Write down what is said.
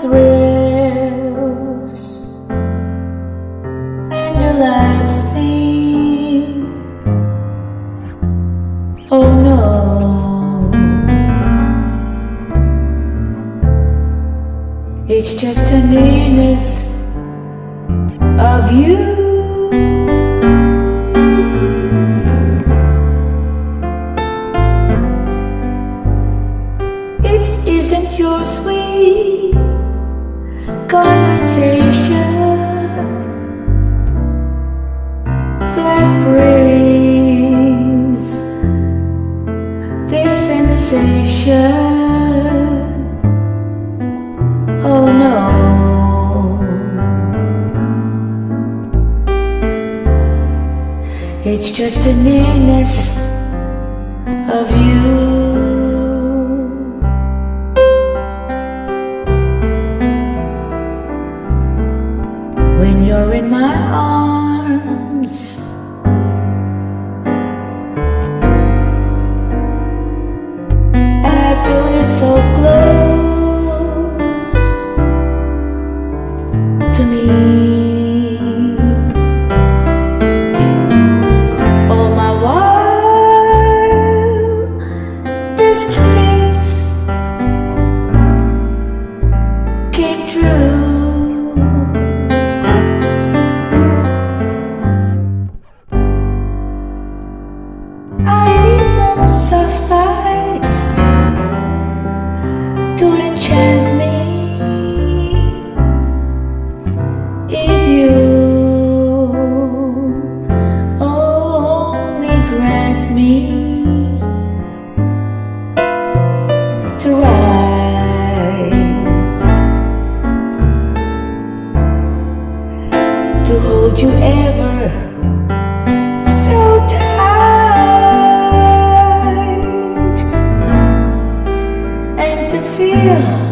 thrills and your lights me. Oh no. It's just a nearness of you. Isn't your sweet conversation that brings this sensation. Oh no. It's just a nearness of you. When you're in my arms. Soft lights to enchant me. If you only grant me to ride, to hold you ever to feel